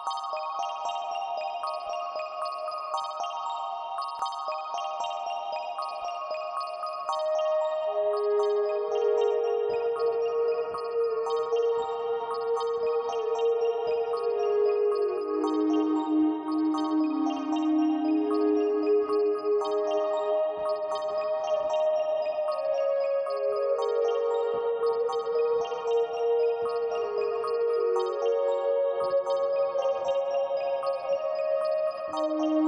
Thank you. Música